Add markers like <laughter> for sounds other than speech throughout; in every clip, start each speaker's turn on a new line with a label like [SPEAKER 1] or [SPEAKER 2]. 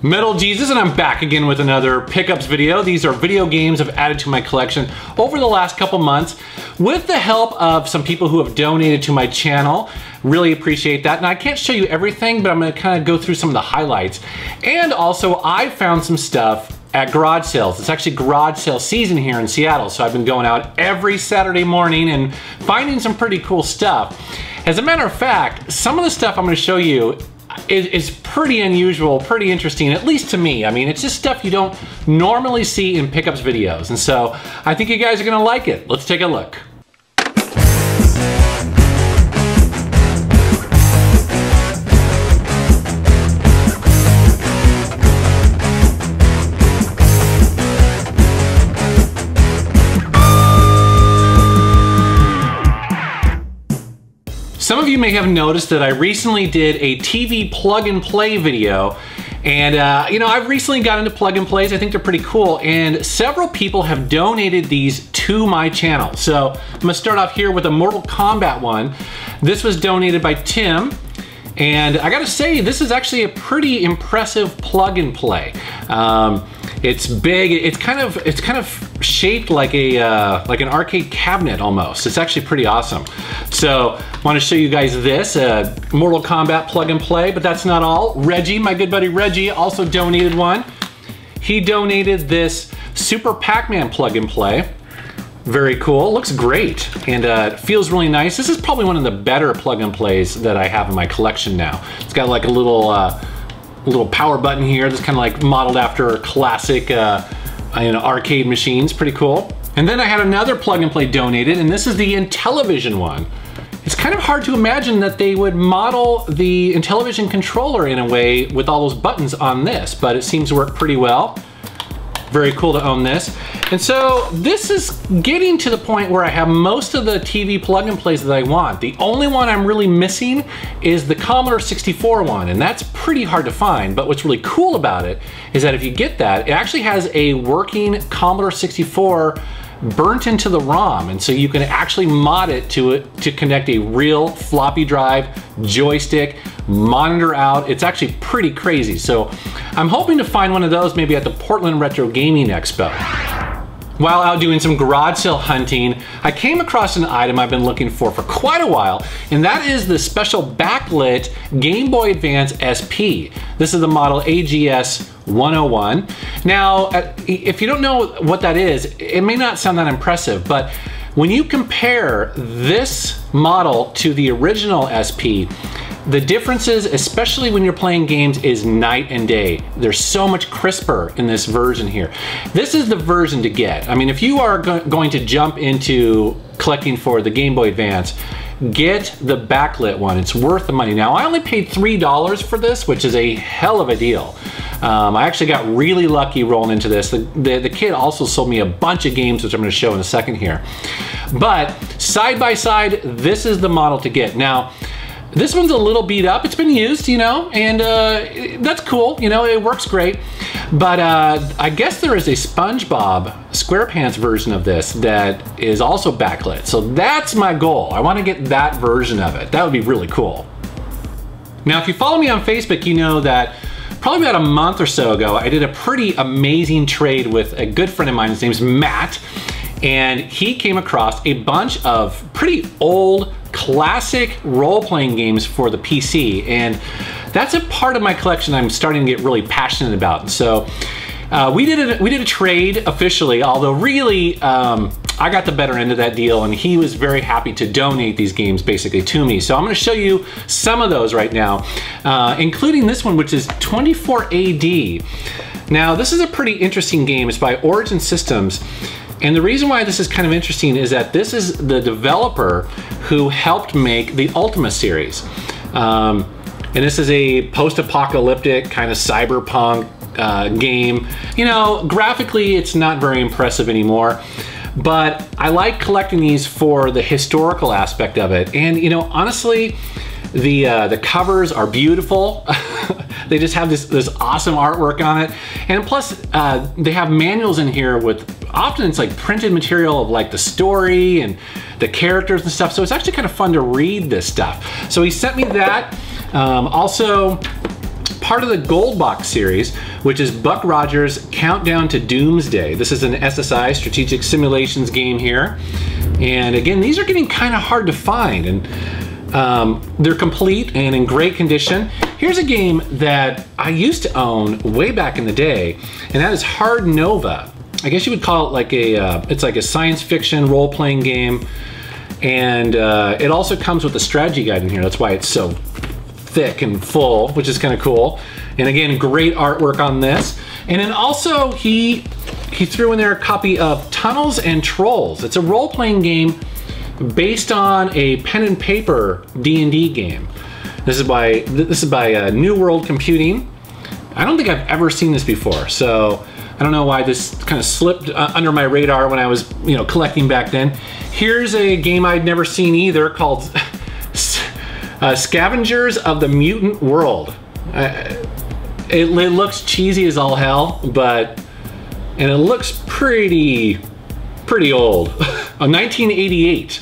[SPEAKER 1] Metal Jesus and I'm back again with another pickups video. These are video games I've added to my collection over the last couple months with the help of some people who have donated to my channel. Really appreciate that. And I can't show you everything, but I'm gonna kind of go through some of the highlights. And also I found some stuff at garage sales. It's actually garage sale season here in Seattle, so I've been going out every Saturday morning and finding some pretty cool stuff. As a matter of fact, some of the stuff I'm gonna show you is, is pretty unusual, pretty interesting, at least to me. I mean, it's just stuff you don't normally see in pickups videos. And so I think you guys are gonna like it. Let's take a look. Some of you may have noticed that I recently did a TV plug and play video and uh, you know, I've recently got into plug and plays. I think they're pretty cool. And several people have donated these to my channel. So I'm gonna start off here with a Mortal Kombat one. This was donated by Tim. And I gotta say, this is actually a pretty impressive plug and play. Um, it's big. It's kind of it's kind of shaped like a uh, like an arcade cabinet almost. It's actually pretty awesome. So I want to show you guys this uh, Mortal Kombat plug and play, but that's not all. Reggie, my good buddy Reggie, also donated one. He donated this Super Pac-Man plug and play. Very cool, looks great, and uh, feels really nice. This is probably one of the better plug and plays that I have in my collection now. It's got like a little uh, little power button here that's kind of like modeled after classic uh, Uh, you know, arcade machines, pretty cool. And then I had another plug and play donated, and this is the Intellivision one. It's kind of hard to imagine that they would model the Intellivision controller in a way with all those buttons on this, but it seems to work pretty well. Very cool to own this. And so this is getting to the point where I have most of the TV plug and plays that I want. The only one I'm really missing is the Commodore 64 one, and that's pretty hard to find. But what's really cool about it is that if you get that, it actually has a working Commodore 64 burnt into the ROM. And so you can actually mod it to it to connect a real floppy drive, joystick, monitor out. It's actually pretty crazy. So I'm hoping to find one of those maybe at the Portland Retro Gaming Expo. While out doing some garage sale hunting, I came across an item I've been looking for for quite a while, and that is the special backlit Game Boy Advance SP. This is the model AGS 101. Now, uh, if you don't know what that is, it may not sound that impressive, but when you compare this model to the original SP, the differences, especially when you're playing games, is night and day. They're so much crisper in this version here. This is the version to get. I mean, if you are go going to jump into collecting for the Game Boy Advance, get the backlit one. It's worth the money. Now, I only paid $3 for this, which is a hell of a deal. Um, I actually got really lucky rolling into this. The, the, the, kid also sold me a bunch of games, which I'm gonna show in a second here. But side by side, this is the model to get. Now, this one's a little beat up. It's been used, you know, and uh, that's cool. You know, it works great. But uh, I guess there is a SpongeBob SquarePants version of this that is also backlit. So that's my goal. I want to get that version of it. That would be really cool. Now, if you follow me on Facebook, you know that probably about a month or so ago, I did a pretty amazing trade with a good friend of mine. His name's Matt and he came across a bunch of pretty old classic role-playing games for the PC and that's a part of my collection I'm starting to get really passionate about. So uh, we did a, we did a trade officially, although really um, I got the better end of that deal and he was very happy to donate these games basically to me. So I'm gonna show you some of those right now, uh, including this one, which is 24 AD. Now this is a pretty interesting game. It's by Origin Systems and the reason why this is kind of interesting is that this is the developer who helped make the Ultima series. Um, and this is a post-apocalyptic kind of cyberpunk uh, game. You know, graphically it's not very impressive anymore, but I like collecting these for the historical aspect of it. And you know, honestly, the uh, the covers are beautiful. <laughs> they just have this this awesome artwork on it, and plus uh, they have manuals in here with often it's like printed material of like the story and the characters and stuff. So it's actually kind of fun to read this stuff. So he sent me that. Um, also, part of the Gold Box series, which is Buck Rogers' Countdown to Doomsday. This is an SSI strategic simulations game here. And again, these are getting kind of hard to find. And um, they're complete and in great condition. Here's a game that I used to own way back in the day, and that is Hard Nova. I guess you would call it like a, uh, it's like a science fiction role-playing game. And uh, it also comes with a strategy guide in here. That's why it's so thick and full, which is kind of cool. And again, great artwork on this. And then also he he threw in there a copy of Tunnels and Trolls. It's a role-playing game based on a pen and paper D&D game. This is by this is by uh, New World Computing. I don't think I've ever seen this before, so I don't know why this kind of slipped uh, under my radar when I was, you know, collecting back then. Here's a game I'd never seen either called <laughs> uh, Scavengers of the Mutant World. Uh, it, it, looks cheesy as all hell, but, and it looks pretty, pretty old. <laughs> 1988.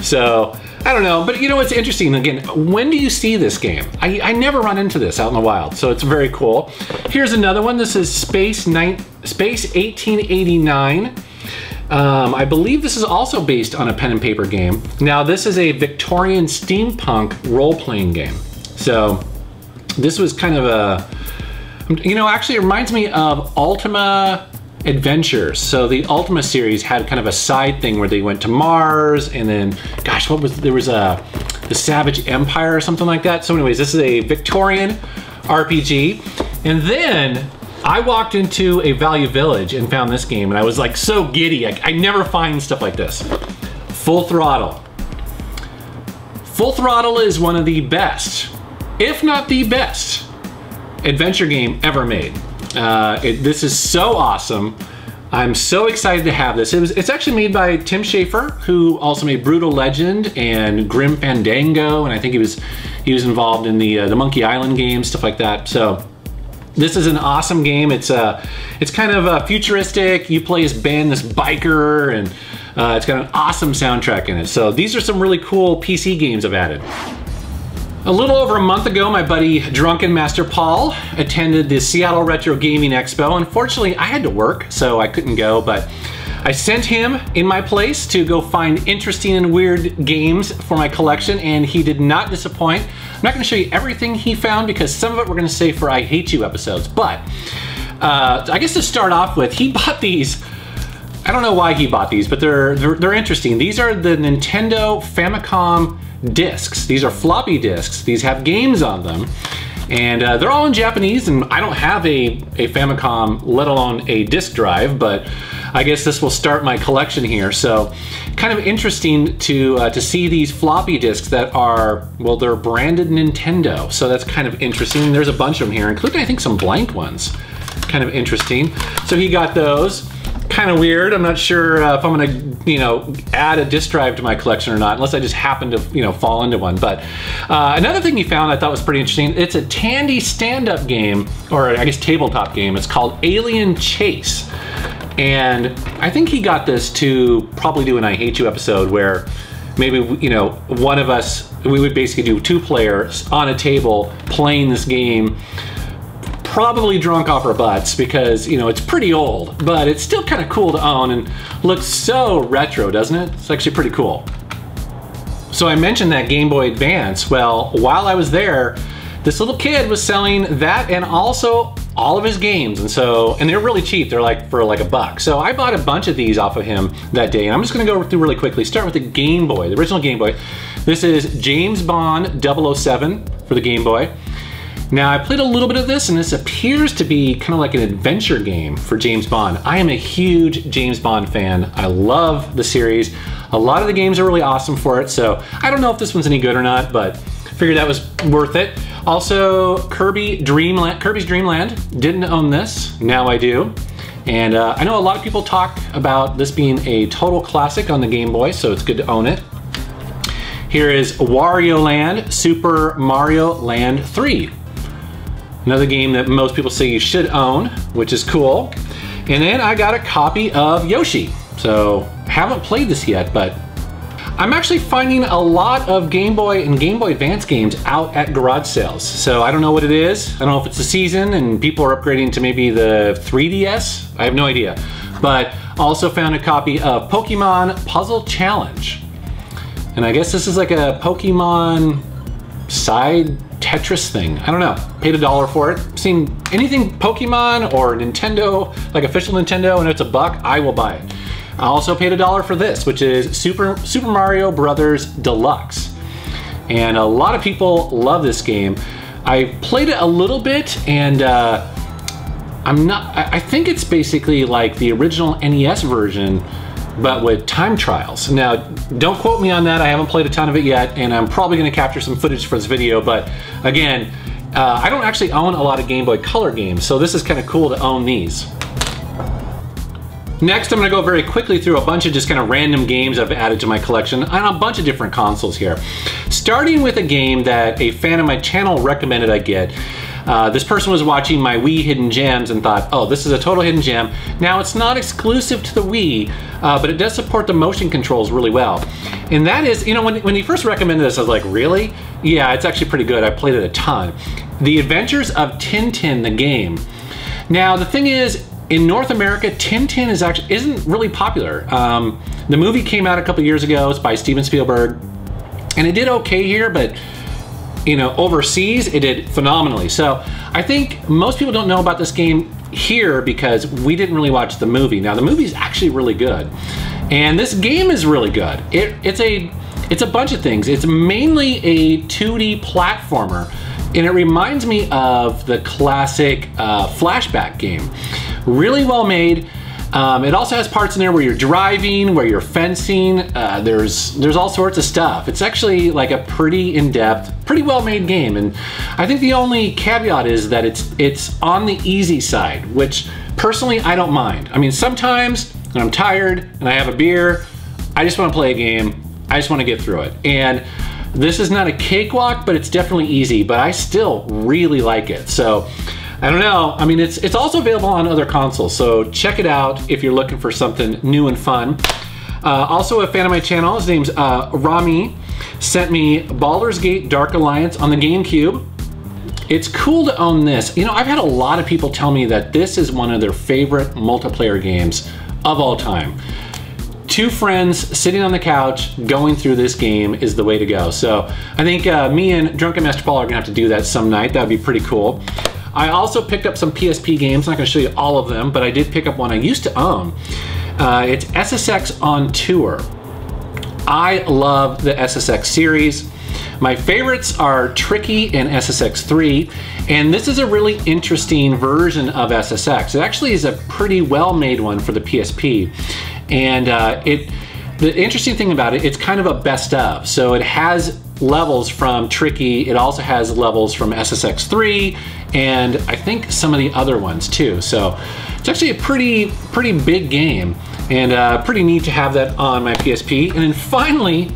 [SPEAKER 1] So, I don't know, but you know what's interesting? Again, when do you see this game? I, I never run into this out in the wild, so it's very cool. Here's another one. This is Space, Nine, Space 1889. Um, I believe this is also based on a pen and paper game. Now this is a Victorian steampunk role-playing game. So this was kind of a, you know, actually it reminds me of Ultima Adventures. So the Ultima series had kind of a side thing where they went to Mars and then, gosh, what was, there was a, the Savage Empire or something like that. So anyways, this is a Victorian RPG. And then I walked into a Value Village and found this game and I was like so giddy. I, I never find stuff like this. Full Throttle. Full Throttle is one of the best, if not the best, adventure game ever made. Uh, it, this is so awesome. I'm so excited to have this. It was, it's actually made by Tim Schafer, who also made Brutal Legend and Grim Fandango, and I think he was he was involved in the uh, the Monkey Island games, stuff like that. So this is an awesome game. It's uh, it's kind of uh, futuristic. You play as Ben, this biker, and uh, it's got an awesome soundtrack in it. So these are some really cool PC games I've added. A little over a month ago, my buddy Drunken Master Paul attended the Seattle Retro Gaming Expo. Unfortunately, I had to work, so I couldn't go, but I sent him in my place to go find interesting and weird games for my collection, and he did not disappoint. I'm not gonna show you everything he found because some of it we're gonna save for I Hate You episodes, but uh, I guess to start off with, he <laughs> bought these I don't know why he bought these, but they're, they're, they're interesting. These are the Nintendo Famicom discs. These are floppy disks. These have games on them. And uh, they're all in Japanese, and I don't have a, a Famicom, let alone a disk drive, but I guess this will start my collection here. So kind of interesting to, uh, to see these floppy disks that are, well, they're branded Nintendo. So that's kind of interesting. There's a bunch of them here, including I think some blank ones. Kind of interesting. So he got those kind of weird. I'm not sure uh, if I'm gonna, you know, add a disk drive to my collection or not, unless I just happen to, you know, fall into one. But uh, another thing he found I thought was pretty interesting, it's a Tandy stand-up game, or I guess tabletop game. It's called Alien Chase. And I think he got this to probably do an I Hate You episode where maybe, you know, one of us, we would basically do two players on a table playing this game probably drunk off our butts because, you know, it's pretty old, but it's still kind of cool to own and looks so retro, doesn't it? It's actually pretty cool. So I mentioned that Game Boy Advance. Well, while I was there, this little kid was selling that and also all of his games. And so, and they're really cheap. They're like for like a buck. So I bought a bunch of these off of him that day. And I'm just gonna go through really quickly. Start with the Game Boy, the original Game Boy. This is James Bond 007 for the Game Boy. Now I played a little bit of this and this appears to be kind of like an adventure game for James Bond. I am a huge James Bond fan. I love the series. A lot of the games are really awesome for it. So I don't know if this one's any good or not, but figured that was worth it. Also, Kirby Dreamland, Kirby's Dreamland, didn't own this, now I do. And uh, I know a lot of people talk about this being a total classic on the Game Boy, so it's good to own it. Here is Wario Land, Super Mario Land 3. Another game that most people say you should own, which is cool. And then I got a copy of Yoshi. So haven't played this yet, but I'm actually finding a lot of Game Boy and Game Boy Advance games out at garage sales. So I don't know what it is. I don't know if it's the season and people are upgrading to maybe the 3DS. I have no idea. But also found a copy of Pokemon Puzzle Challenge. And I guess this is like a Pokemon side Tetris thing. I don't know. Paid a dollar for it. Seen anything Pokemon or Nintendo, like official Nintendo, and it's a buck, I will buy it. I also paid a dollar for this, which is Super, Super Mario Brothers Deluxe. And a lot of people love this game. I played it a little bit and uh, I'm not, I think it's basically like the original NES version, but with time trials. Now, don't quote me on that. I haven't played a ton of it yet, and I'm probably gonna capture some footage for this video, but again, uh, I don't actually own a lot of Game Boy Color games, so this is kind of cool to own these. Next, I'm gonna go very quickly through a bunch of just kind of random games I've added to my collection on a bunch of different consoles here. Starting with a game that a fan of my channel recommended I get. Uh, this person was watching my Wii Hidden Gems and thought, oh, this is a total hidden gem. Now, it's not exclusive to the Wii, uh, but it does support the motion controls really well. And that is, you know, when, when he first recommended this, I was like, really? Yeah, it's actually pretty good. I played it a ton. The Adventures of Tintin, the game. Now, the thing is, in North America, Tintin is actually isn't really popular. Um, the movie came out a couple years ago. It's by Steven Spielberg, and it did okay here, but you know, overseas it did phenomenally. So I think most people don't know about this game here because we didn't really watch the movie. Now the movie is actually really good, and this game is really good. It, it's a it's a bunch of things. It's mainly a 2D platformer, and it reminds me of the classic uh, flashback game. Really well made. Um, it also has parts in there where you're driving, where you're fencing. Uh, there's there's all sorts of stuff. It's actually like a pretty in-depth, pretty well-made game. And I think the only caveat is that it's it's on the easy side, which personally I don't mind. I mean, sometimes when I'm tired and I have a beer, I just want to play a game. I just want to get through it. And this is not a cakewalk, but it's definitely easy. But I still really like it. So. I don't know. I mean, it's it's also available on other consoles, so check it out if you're looking for something new and fun. Uh, also, a fan of my channel, his name's uh, Rami, sent me Baldur's Gate Dark Alliance on the GameCube. It's cool to own this. You know, I've had a lot of people tell me that this is one of their favorite multiplayer games of all time. Two friends sitting on the couch going through this game is the way to go. So I think uh, me and Drunken Master Paul are gonna have to do that some night. That would be pretty cool. I also picked up some PSP games. I'm not going to show you all of them, but I did pick up one I used to own. Uh, it's SSX on Tour. I love the SSX series. My favorites are Tricky and SSX3, and this is a really interesting version of SSX. It actually is a pretty well-made one for the PSP, and uh, it. The interesting thing about it, it's kind of a best of. So it has levels from Tricky. It also has levels from SSX3 and I think some of the other ones too. So it's actually a pretty, pretty big game and uh, pretty neat to have that on my PSP. And then finally,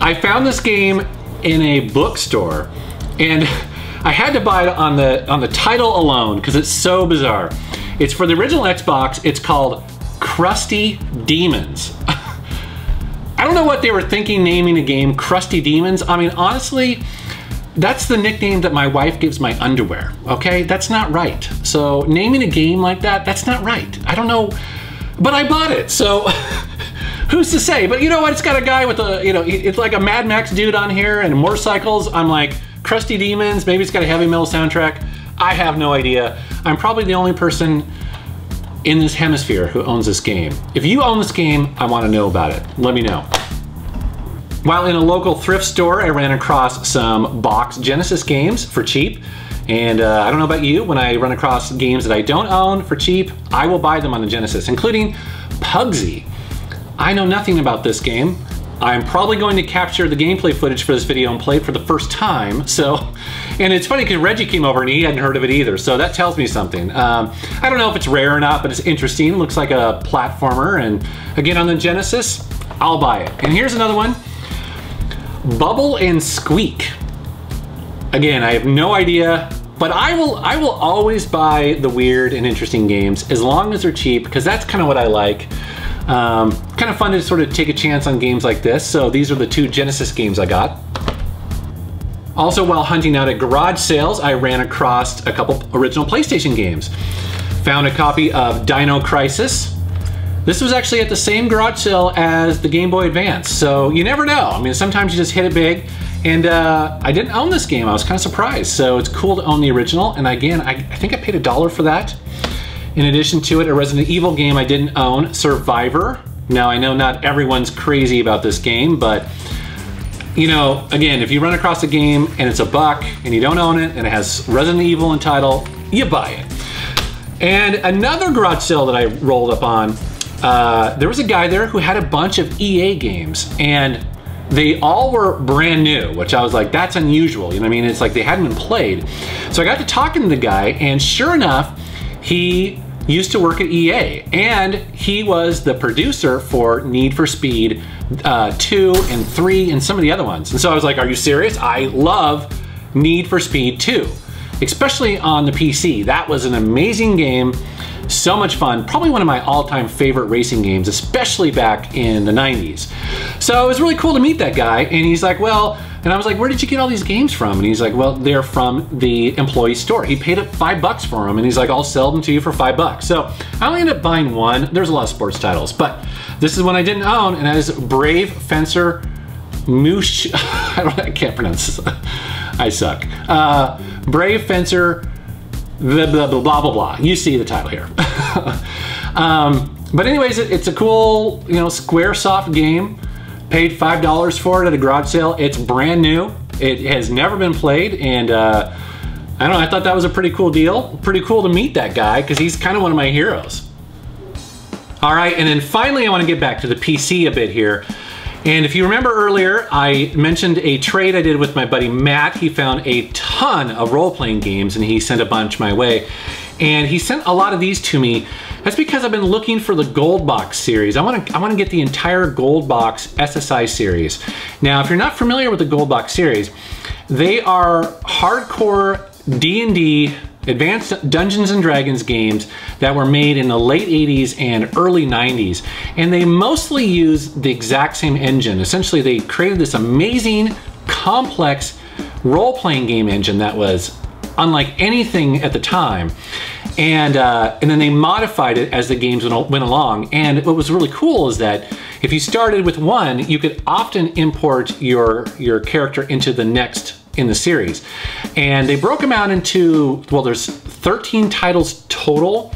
[SPEAKER 1] I found this game in a bookstore and <laughs> I had to buy it on the, on the title alone because it's so bizarre. It's for the original Xbox. It's called Crusty Demons. <laughs> I don't know what they were thinking naming a game Crusty Demons. I mean, honestly, that's the nickname that my wife gives my underwear, okay? That's not right. So naming a game like that, that's not right. I don't know, but I bought it, so <laughs> who's to say? But you know what, it's got a guy with a, you know, it's like a Mad Max dude on here and motorcycles. I'm like, Crusty Demons, maybe it's got a heavy metal soundtrack. I have no idea. I'm probably the only person in this hemisphere who owns this game. If you own this game, I wanna know about it. Let me know. While in a local thrift store, I ran across some box Genesis games for cheap. And uh, I don't know about you, when I run across games that I don't own for cheap, I will buy them on the Genesis, including Pugsy. I know nothing about this game. I'm probably going to capture the gameplay footage for this video and play it for the first time, <laughs> so... And it's funny because Reggie came over and he hadn't heard of it either, so that tells me something. Um, I don't know if it's rare or not, but it's interesting. Looks like a platformer, and again on the Genesis, I'll buy it. And here's another one. Bubble and Squeak. Again, I have no idea, but I will I will always buy the weird and interesting games as long as they're cheap because that's kind of what I like. Um, kind of fun to sort of take a chance on games like this. So these are the two Genesis games I got. Also, while hunting out at garage sales, I ran across a couple original PlayStation games. Found a copy of Dino Crisis. This was actually at the same garage sale as the Game Boy Advance, so you never know. I mean, sometimes you just hit it big. And uh, I didn't own this game. I was kind of surprised. So it's cool to own the original. And again, I, I think I paid a dollar for that. In addition to it, a Resident Evil game I didn't own, Survivor. Now I know not everyone's crazy about this game, but you know, again, if you run across a game and it's a buck and you don't own it and it has Resident Evil in title, you buy it. And another garage sale that I rolled up on, uh, there was a guy there who had a bunch of EA games and they all were brand new, which I was like, that's unusual. You know what I mean? It's like they hadn't been played. So I got to talking to the guy and sure enough, he used to work at EA and he was the producer for Need for Speed uh, 2 and 3 and some of the other ones. And so I was like, are you serious? I love Need for Speed 2, especially on the PC. That was an amazing game. So much fun. Probably one of my all-time favorite racing games, especially back in the 90s. So it was really cool to meet that guy. And he's like, well, and I was like, where did you get all these games from? And he's like, well, they're from the employee store. He paid up five bucks for them. And he's like, I'll sell them to you for five bucks. So I only ended up buying one. There's a lot of sports titles, but this is one I didn't own. And that is Brave Fencer Moosh. I, <laughs> I can't pronounce this. I suck. Uh, Brave Fencer blah, blah, blah, blah, blah, blah. You see the title here. <laughs> um, but anyways, it, it's a cool, you know, Squaresoft game. Paid $5 for it at a garage sale. It's brand new. It has never been played and uh, I don't know, I thought that was a pretty cool deal. Pretty cool to meet that guy because he's kind of one of my heroes. All right, and then finally I want to get back to the PC a bit here. And if you remember earlier, I mentioned a trade I did with my buddy Matt. He found a ton of role-playing games and he sent a bunch my way. And he sent a lot of these to me. That's because I've been looking for the Gold Box series. I want to I want to get the entire Gold Box SSI series. Now, if you're not familiar with the Gold Box series, they are hardcore D&D advanced Dungeons and Dragons games that were made in the late 80s and early 90s. And they mostly use the exact same engine. Essentially, they created this amazing, complex role-playing game engine that was unlike anything at the time. And, uh, and then they modified it as the games went along. And what was really cool is that if you started with one, you could often import your, your character into the next in the series. And they broke them out into, well, there's 13 titles total,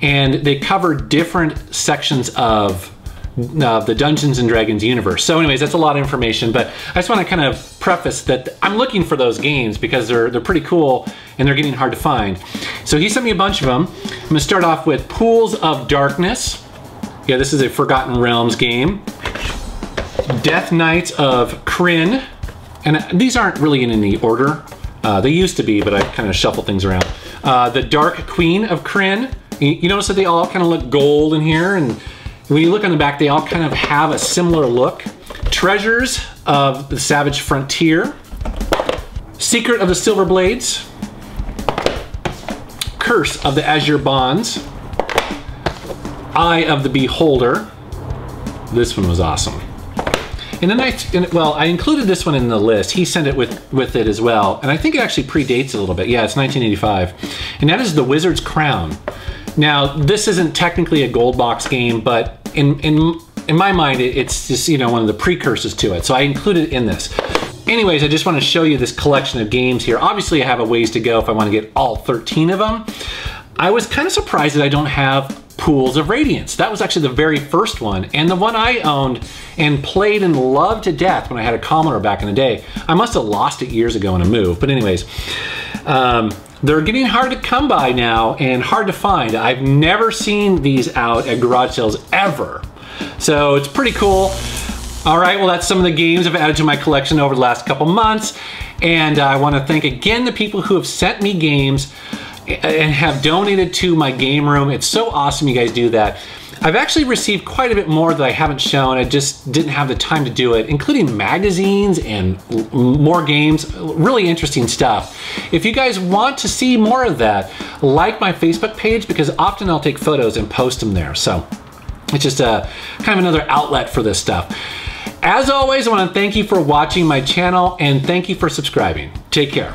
[SPEAKER 1] and they cover different sections of uh, the Dungeons and Dragons universe. So anyways, that's a lot of information, but I just want to kind of preface that I'm looking for those games because they're, they're pretty cool and they're getting hard to find. So he sent me a bunch of them. I'm gonna start off with Pools of Darkness. Yeah, this is a Forgotten Realms game. Death Knights of Krynn. And these aren't really in any order. Uh, they used to be, but I kind of shuffle things around. Uh, the Dark Queen of Krynn. You notice that they all kind of look gold in here, and when you look on the back, they all kind of have a similar look. Treasures of the Savage Frontier. Secret of the Silver Blades. Curse of the Azure Bonds. Eye of the Beholder. This one was awesome. And then I, and, well, I included this one in the list. He sent it with, with it as well. And I think it actually predates a little bit. Yeah, it's 1985. And that is The Wizard's Crown. Now, this isn't technically a gold box game, but in, in, in my mind, it's just, you know, one of the precursors to it. So I included it in this. Anyways, I just want to show you this collection of games here. Obviously, I have a ways to go if I want to get all 13 of them. I was kind of surprised that I don't have Pools of Radiance. That was actually the very first one, and the one I owned and played and loved to death when I had a Commodore back in the day. I must have lost it years ago in a move, but anyways. Um, they're getting hard to come by now and hard to find. I've never seen these out at garage sales ever. So it's pretty cool. All right, well that's some of the games I've added to my collection over the last couple months. And I wanna thank again the people who have sent me games and have donated to my game room. It's so awesome you guys do that. I've actually received quite a bit more that I haven't shown. I just didn't have the time to do it, including magazines and more games, really interesting stuff. If you guys want to see more of that, like my Facebook page because often I'll take photos and post them there. So it's just a kind of another outlet for this stuff. As always, I wanna thank you for watching my channel and thank you for subscribing. Take care.